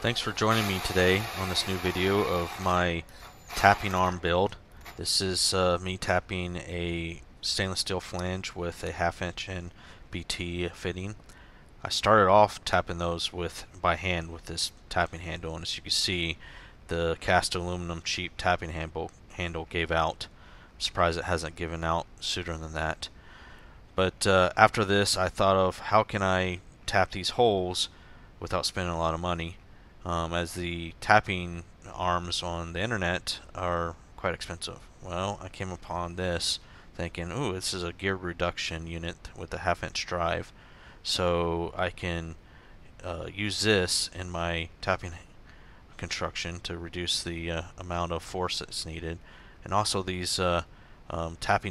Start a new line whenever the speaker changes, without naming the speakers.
Thanks for joining me today on this new video of my tapping arm build. This is uh, me tapping a stainless steel flange with a half inch in BT fitting. I started off tapping those with by hand with this tapping handle and as you can see the cast aluminum cheap tapping handle, handle gave out. I'm surprised it hasn't given out sooner than that. But uh, after this I thought of how can I tap these holes without spending a lot of money um, as the tapping arms on the internet are quite expensive. Well, I came upon this thinking, ooh, this is a gear reduction unit with a half inch drive. So I can uh, use this in my tapping construction to reduce the uh, amount of force that's needed. And also these uh, um, tapping